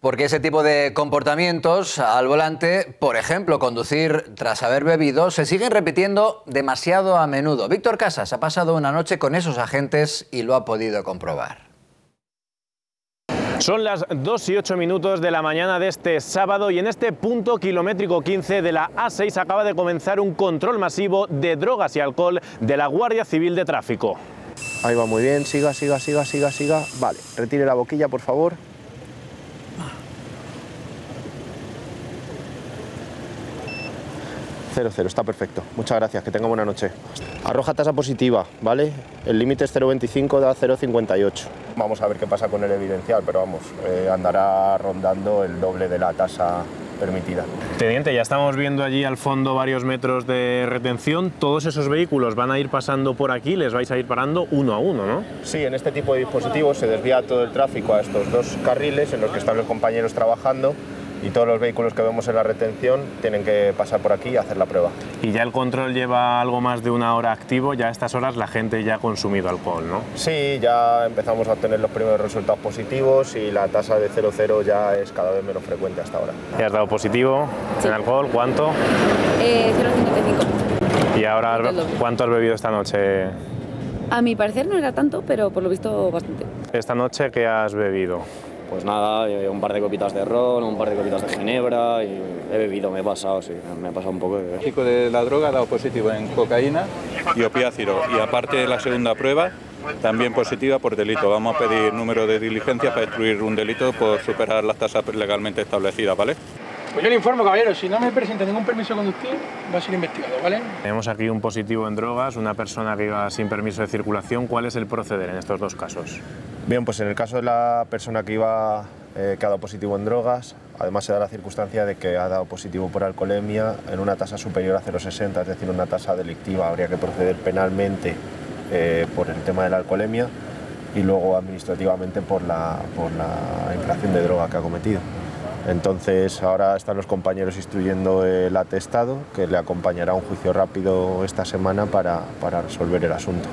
Porque ese tipo de comportamientos al volante, por ejemplo, conducir tras haber bebido, se siguen repitiendo demasiado a menudo. Víctor Casas ha pasado una noche con esos agentes y lo ha podido comprobar. Son las 2 y 8 minutos de la mañana de este sábado y en este punto kilométrico 15 de la A6 acaba de comenzar un control masivo de drogas y alcohol de la Guardia Civil de Tráfico. Ahí va muy bien, siga, siga, siga, siga, siga. Vale, retire la boquilla, por favor. Cero, cero, está perfecto. Muchas gracias, que tenga buena noche. Arroja tasa positiva, ¿vale? El límite es 0,25, da 0,58. Vamos a ver qué pasa con el evidencial, pero vamos, eh, andará rondando el doble de la tasa permitida. Teniente, ya estamos viendo allí al fondo varios metros de retención. Todos esos vehículos van a ir pasando por aquí, les vais a ir parando uno a uno, ¿no? Sí, en este tipo de dispositivos se desvía todo el tráfico a estos dos carriles en los que están los compañeros trabajando y todos los vehículos que vemos en la retención tienen que pasar por aquí y hacer la prueba. Y ya el control lleva algo más de una hora activo, ya a estas horas la gente ya ha consumido alcohol, ¿no? Sí, ya empezamos a obtener los primeros resultados positivos y la tasa de 0,0 ya es cada vez menos frecuente hasta ahora. ¿Ya has dado positivo en alcohol? ¿Cuánto? Eh, 0,55. ¿Y ahora cuánto has bebido esta noche? A mi parecer no era tanto, pero por lo visto bastante. ¿Esta noche qué has bebido? Pues nada, eh, un par de copitas de ron, un par de copitas de ginebra y he bebido, me he pasado, sí, me he pasado un poco. El chico de la droga ha dado positivo en cocaína y opiáciro y aparte de la segunda prueba, también positiva por delito. Vamos a pedir número de diligencia para destruir un delito por superar las tasas legalmente establecidas, ¿vale? Pues yo le informo, caballero, si no me presenta ningún permiso de conducir, va a ser investigado, ¿vale? Tenemos aquí un positivo en drogas, una persona que iba sin permiso de circulación. ¿Cuál es el proceder en estos dos casos? Bien, pues en el caso de la persona que iba eh, que ha dado positivo en drogas, además se da la circunstancia de que ha dado positivo por alcoholemia en una tasa superior a 0,60, es decir, una tasa delictiva. Habría que proceder penalmente eh, por el tema de la alcoholemia y luego administrativamente por la, por la infracción de droga que ha cometido. Entonces ahora están los compañeros instruyendo el atestado que le acompañará un juicio rápido esta semana para, para resolver el asunto.